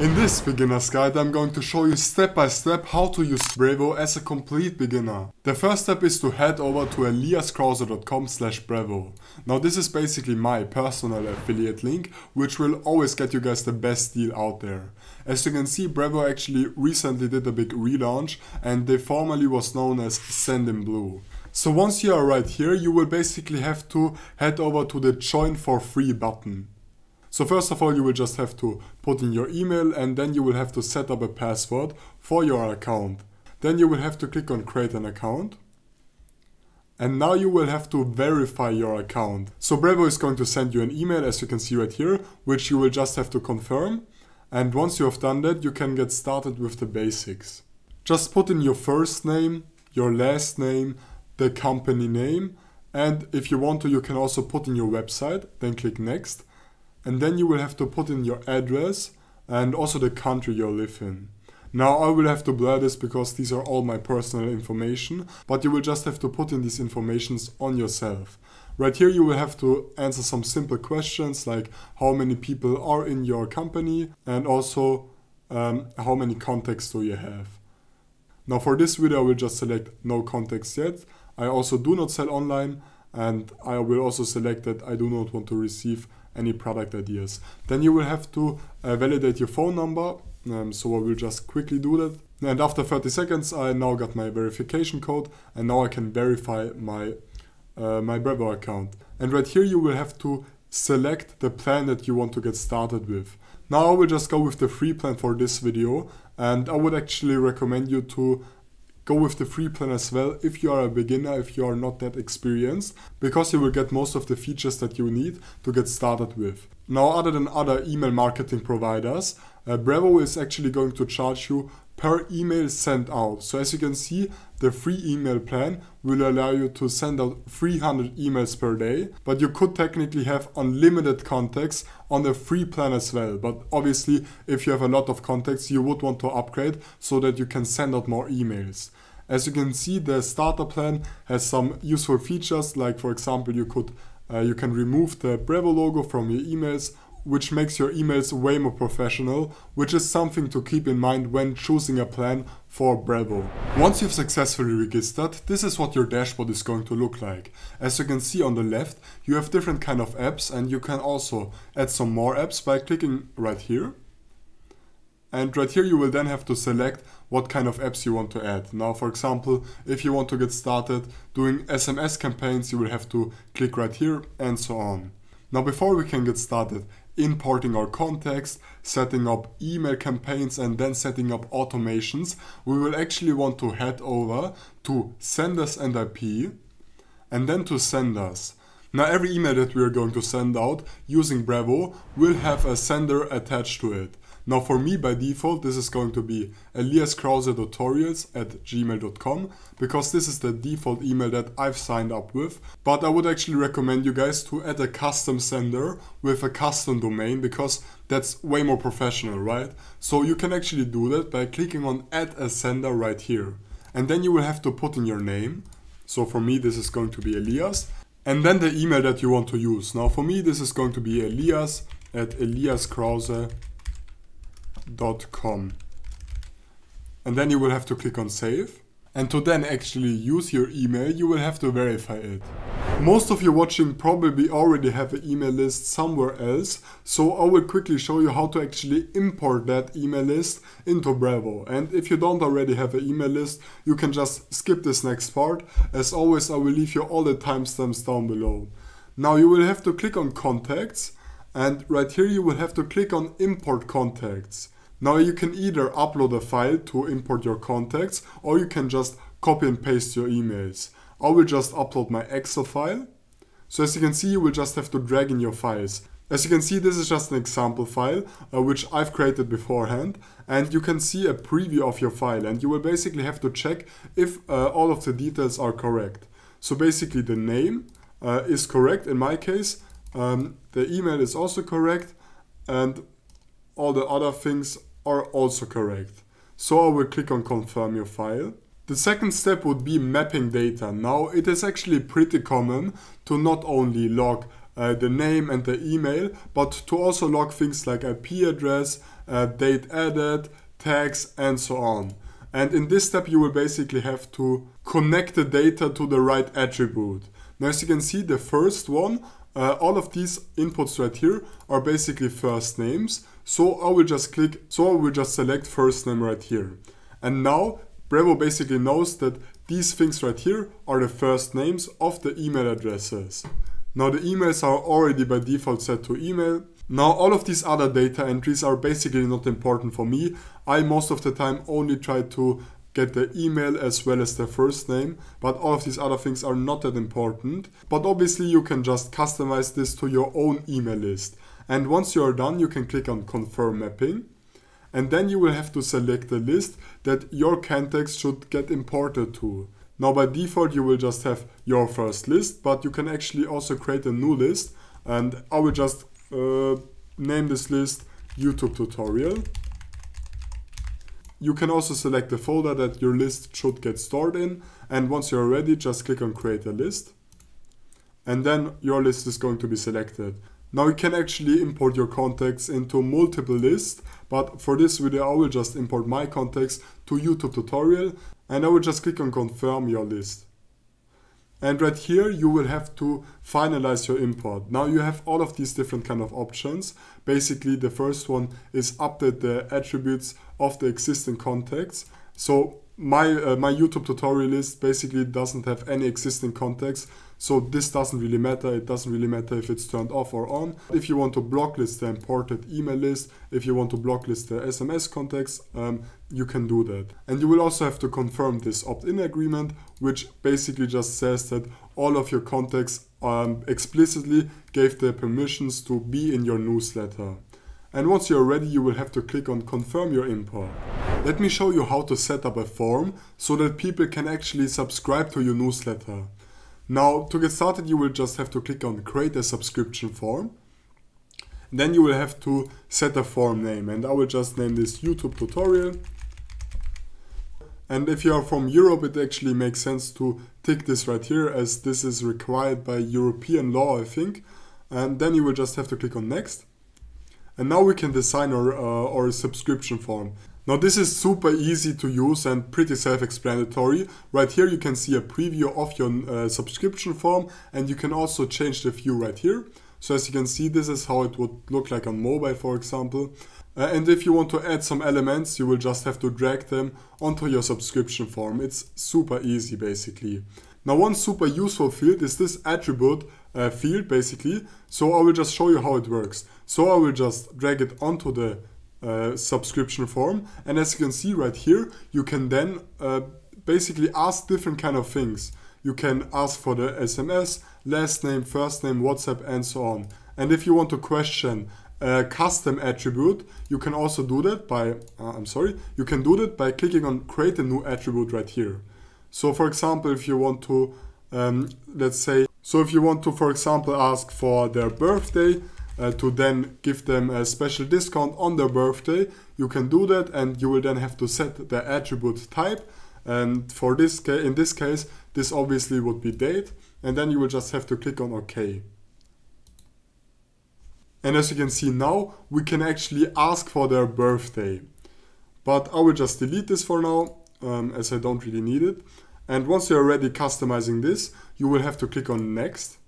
In this beginner's guide I'm going to show you step by step how to use Brevo as a complete beginner. The first step is to head over to eliaskrause.com slash brevo. Now this is basically my personal affiliate link which will always get you guys the best deal out there. As you can see Brevo actually recently did a big relaunch and they formerly was known as Sendinblue. So once you are right here you will basically have to head over to the join for free button. So first of all, you will just have to put in your email and then you will have to set up a password for your account. Then you will have to click on create an account. And now you will have to verify your account. So Brevo is going to send you an email as you can see right here, which you will just have to confirm. And once you have done that, you can get started with the basics. Just put in your first name, your last name, the company name, and if you want to, you can also put in your website, then click next and then you will have to put in your address and also the country you live in. Now I will have to blur this because these are all my personal information, but you will just have to put in these informations on yourself. Right here you will have to answer some simple questions like how many people are in your company and also um, how many contacts do you have. Now for this video I will just select no contacts yet. I also do not sell online and I will also select that I do not want to receive any product ideas. Then you will have to uh, validate your phone number. Um, so I will just quickly do that. And after 30 seconds, I now got my verification code and now I can verify my, uh, my Brevo account. And right here you will have to select the plan that you want to get started with. Now I will just go with the free plan for this video and I would actually recommend you to go with the free plan as well if you are a beginner, if you are not that experienced, because you will get most of the features that you need to get started with. Now, other than other email marketing providers, uh, Brevo is actually going to charge you per email sent out. So as you can see, the free email plan will allow you to send out 300 emails per day, but you could technically have unlimited contacts on the free plan as well. But obviously, if you have a lot of contacts, you would want to upgrade so that you can send out more emails. As you can see, the starter plan has some useful features, like for example, you could uh, you can remove the Brevo logo from your emails which makes your emails way more professional, which is something to keep in mind when choosing a plan for Brevo. Once you've successfully registered, this is what your dashboard is going to look like. As you can see on the left, you have different kind of apps and you can also add some more apps by clicking right here. And right here you will then have to select what kind of apps you want to add. Now for example, if you want to get started doing SMS campaigns, you will have to click right here and so on. Now before we can get started, importing our context, setting up email campaigns and then setting up automations, we will actually want to head over to senders and IP and then to senders. Now every email that we are going to send out using Brevo will have a sender attached to it. Now for me by default this is going to be eliaskrause.tutorials at gmail.com because this is the default email that I've signed up with. But I would actually recommend you guys to add a custom sender with a custom domain because that's way more professional, right? So you can actually do that by clicking on add a sender right here. And then you will have to put in your name. So for me this is going to be Elias. And then the email that you want to use. Now for me this is going to be Elias at eliaskrause.com com. And then you will have to click on save. And to then actually use your email, you will have to verify it. Most of you watching probably already have an email list somewhere else, so I will quickly show you how to actually import that email list into Brevo. And if you don't already have an email list, you can just skip this next part. As always, I will leave you all the timestamps down below. Now you will have to click on contacts and right here you will have to click on import contacts. Now you can either upload a file to import your contacts or you can just copy and paste your emails. I will just upload my Excel file. So as you can see, you will just have to drag in your files. As you can see, this is just an example file, uh, which I've created beforehand. And you can see a preview of your file. And you will basically have to check if uh, all of the details are correct. So basically the name uh, is correct in my case. Um, the email is also correct. And all the other things are also correct. So I will click on confirm your file. The second step would be mapping data. Now it is actually pretty common to not only log uh, the name and the email, but to also log things like IP address, uh, date added, tags, and so on. And in this step, you will basically have to connect the data to the right attribute. Now, as you can see, the first one, uh, all of these inputs right here are basically first names. So I will just click, so I will just select first name right here. And now Brevo basically knows that these things right here are the first names of the email addresses. Now the emails are already by default set to email. Now all of these other data entries are basically not important for me. I most of the time only try to get the email as well as the first name, but all of these other things are not that important. But obviously you can just customize this to your own email list. And once you are done, you can click on confirm mapping. And then you will have to select the list that your context should get imported to. Now by default you will just have your first list, but you can actually also create a new list. And I will just uh, name this list YouTube tutorial. You can also select the folder that your list should get stored in. And once you're ready, just click on create a list. And then your list is going to be selected. Now you can actually import your contacts into multiple lists, but for this video I will just import my contacts to YouTube tutorial and I will just click on confirm your list. And right here you will have to finalize your import. Now you have all of these different kind of options. Basically the first one is update the attributes of the existing contacts. So my, uh, my YouTube tutorial list basically doesn't have any existing contacts. So this doesn't really matter. It doesn't really matter if it's turned off or on. If you want to blocklist the imported email list, if you want to blocklist the SMS contacts, um, you can do that. And you will also have to confirm this opt-in agreement, which basically just says that all of your contacts um, explicitly gave the permissions to be in your newsletter. And once you're ready, you will have to click on confirm your import. Let me show you how to set up a form so that people can actually subscribe to your newsletter. Now, to get started, you will just have to click on create a subscription form. Then you will have to set a form name and I will just name this YouTube tutorial. And if you are from Europe, it actually makes sense to tick this right here as this is required by European law, I think. And then you will just have to click on next. And now we can design our, uh, our subscription form. Now this is super easy to use and pretty self-explanatory. Right here you can see a preview of your uh, subscription form and you can also change the view right here. So as you can see this is how it would look like on mobile for example. Uh, and if you want to add some elements you will just have to drag them onto your subscription form. It's super easy basically. Now one super useful field is this attribute uh, field basically. So I will just show you how it works. So I will just drag it onto the uh, subscription form. And as you can see right here, you can then uh, basically ask different kind of things. You can ask for the SMS, last name, first name, WhatsApp, and so on. And if you want to question a custom attribute, you can also do that by, uh, I'm sorry, you can do that by clicking on create a new attribute right here. So for example, if you want to, um, let's say, so if you want to, for example, ask for their birthday, uh, to then give them a special discount on their birthday, you can do that and you will then have to set the attribute type. And for this case, in this case, this obviously would be date. And then you will just have to click on OK. And as you can see now, we can actually ask for their birthday. But I will just delete this for now, um, as I don't really need it. And once you're already customizing this, you will have to click on next.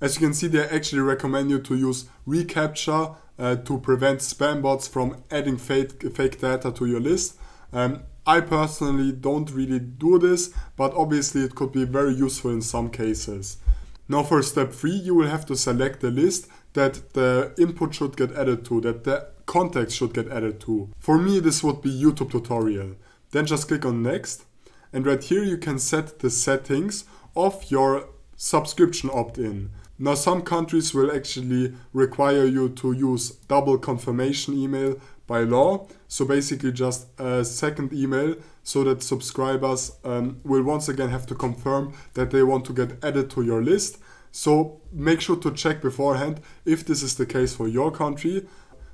As you can see, they actually recommend you to use reCAPTCHA uh, to prevent spam bots from adding fake, fake data to your list. Um, I personally don't really do this, but obviously it could be very useful in some cases. Now for step 3, you will have to select the list that the input should get added to, that the context should get added to. For me, this would be YouTube tutorial. Then just click on next. And right here you can set the settings of your subscription opt-in. Now some countries will actually require you to use double confirmation email by law. So basically just a second email so that subscribers um, will once again have to confirm that they want to get added to your list. So make sure to check beforehand if this is the case for your country.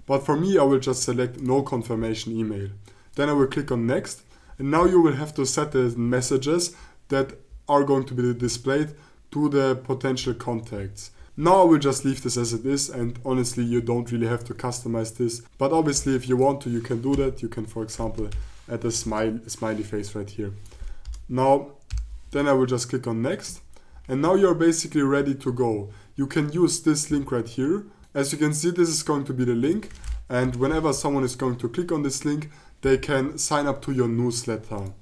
But for me, I will just select no confirmation email. Then I will click on next. And now you will have to set the messages that are going to be displayed to the potential contacts. Now I will just leave this as it is and honestly you don't really have to customize this. But obviously if you want to you can do that. You can for example add a smile, smiley face right here. Now then I will just click on next and now you're basically ready to go. You can use this link right here. As you can see this is going to be the link and whenever someone is going to click on this link they can sign up to your newsletter.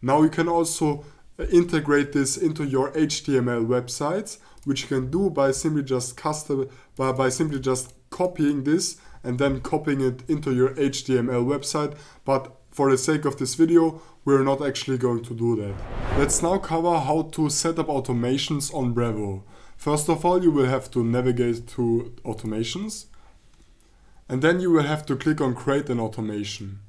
Now you can also integrate this into your HTML websites which you can do by simply just custom by, by simply just copying this and then copying it into your HTML website but for the sake of this video we're not actually going to do that. Let's now cover how to set up automations on Brevo. First of all you will have to navigate to automations and then you will have to click on create an automation.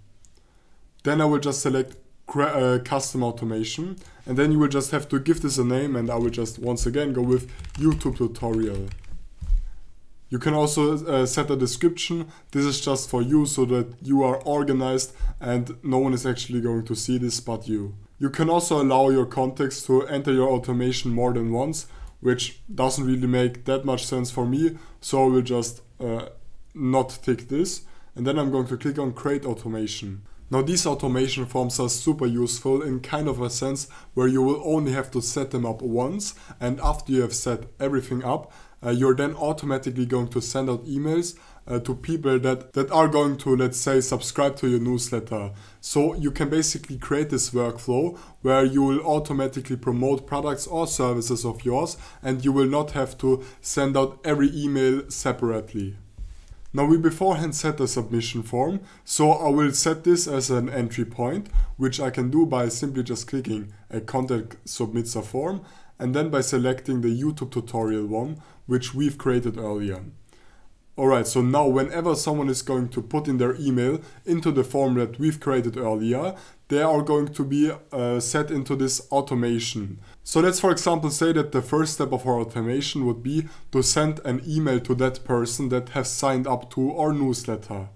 Then I will just select uh, custom automation and then you will just have to give this a name and I will just once again go with YouTube tutorial. You can also uh, set a description. This is just for you so that you are organized and no one is actually going to see this but you. You can also allow your contacts to enter your automation more than once, which doesn't really make that much sense for me. So I will just uh, not tick this. And then I'm going to click on create automation. Now these automation forms are super useful in kind of a sense where you will only have to set them up once and after you have set everything up, uh, you're then automatically going to send out emails uh, to people that, that are going to, let's say, subscribe to your newsletter. So you can basically create this workflow where you will automatically promote products or services of yours and you will not have to send out every email separately. Now we beforehand set a submission form, so I will set this as an entry point, which I can do by simply just clicking a contact submits a form and then by selecting the YouTube tutorial one, which we've created earlier. Alright, so now whenever someone is going to put in their email into the form that we've created earlier, they are going to be uh, set into this automation. So let's for example say that the first step of our automation would be to send an email to that person that has signed up to our newsletter.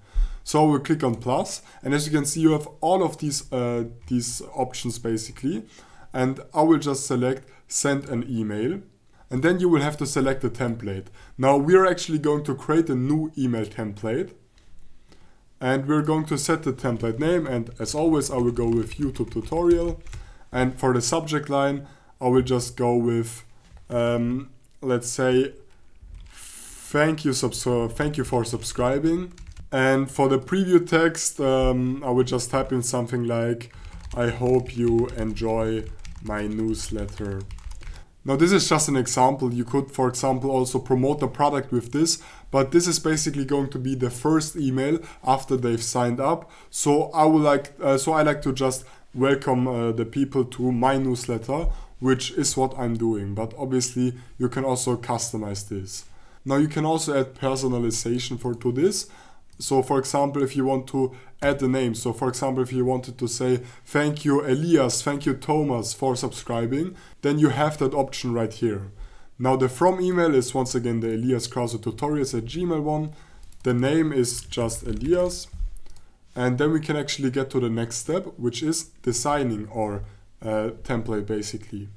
So we'll click on plus and as you can see you have all of these, uh, these options basically and I will just select send an email and then you will have to select a template. Now we're actually going to create a new email template. And we're going to set the template name. And as always I will go with YouTube tutorial. And for the subject line I will just go with um, let's say thank you thank you for subscribing. And for the preview text um, I will just type in something like I hope you enjoy my newsletter now this is just an example. You could, for example, also promote the product with this, but this is basically going to be the first email after they've signed up. So I would like, uh, so I like to just welcome uh, the people to my newsletter, which is what I'm doing. But obviously you can also customize this. Now you can also add personalization for to this. So for example, if you want to add the name, so for example, if you wanted to say, thank you Elias, thank you Thomas for subscribing, then you have that option right here. Now the from email is once again the Elias Krause tutorials at gmail one. The name is just Elias. And then we can actually get to the next step, which is designing our uh, template basically.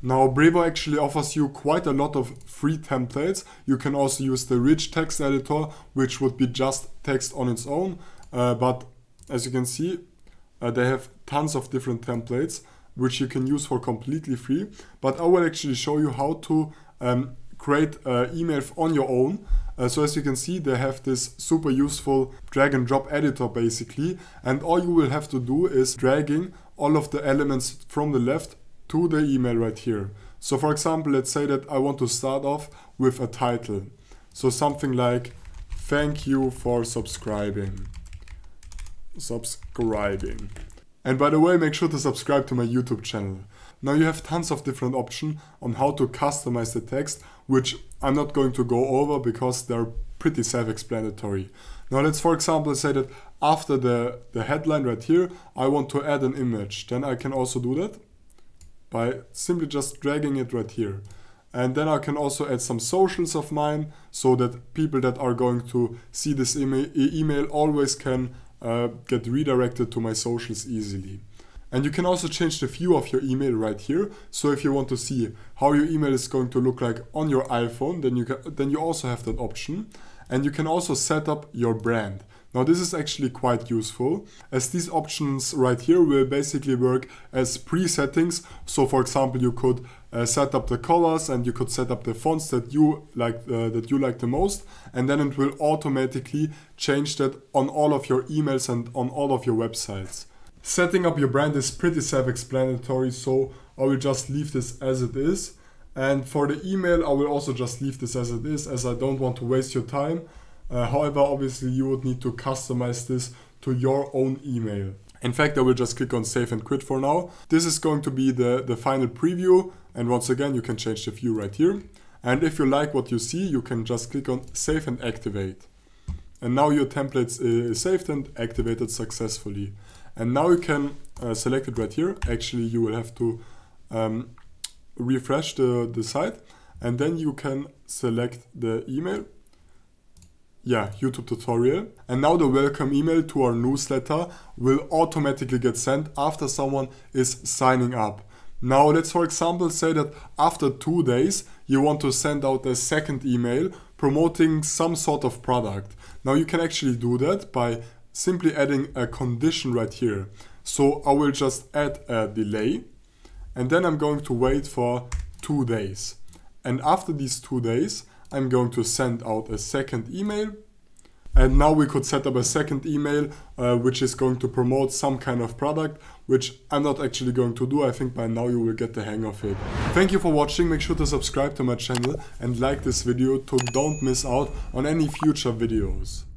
Now Brevo actually offers you quite a lot of free templates. You can also use the rich text editor, which would be just text on its own. Uh, but as you can see, uh, they have tons of different templates, which you can use for completely free. But I will actually show you how to um, create uh, email on your own. Uh, so as you can see, they have this super useful drag and drop editor basically. And all you will have to do is dragging all of the elements from the left to the email right here. So for example, let's say that I want to start off with a title. So something like, thank you for subscribing. Subscribing. And by the way, make sure to subscribe to my YouTube channel. Now you have tons of different options on how to customize the text, which I'm not going to go over because they're pretty self-explanatory. Now let's for example say that after the, the headline right here, I want to add an image. Then I can also do that by simply just dragging it right here. And then I can also add some socials of mine so that people that are going to see this email, email always can uh, get redirected to my socials easily. And you can also change the view of your email right here. So if you want to see how your email is going to look like on your iPhone, then you can, then you also have that option. And you can also set up your brand. Now this is actually quite useful as these options right here will basically work as pre-settings. So for example, you could uh, set up the colors and you could set up the fonts that you like uh, that you like the most and then it will automatically change that on all of your emails and on all of your websites. Setting up your brand is pretty self-explanatory so I will just leave this as it is. And for the email, I will also just leave this as it is as I don't want to waste your time. Uh, however, obviously you would need to customize this to your own email. In fact, I will just click on save and quit for now. This is going to be the, the final preview. And once again, you can change the view right here. And if you like what you see, you can just click on save and activate. And now your template is saved and activated successfully. And now you can uh, select it right here. Actually, you will have to um, refresh the, the site. And then you can select the email yeah, YouTube tutorial. And now the welcome email to our newsletter will automatically get sent after someone is signing up. Now let's for example say that after two days you want to send out a second email promoting some sort of product. Now you can actually do that by simply adding a condition right here. So I will just add a delay and then I'm going to wait for two days. And after these two days, I'm going to send out a second email. And now we could set up a second email, uh, which is going to promote some kind of product, which I'm not actually going to do. I think by now you will get the hang of it. Thank you for watching. Make sure to subscribe to my channel and like this video to don't miss out on any future videos.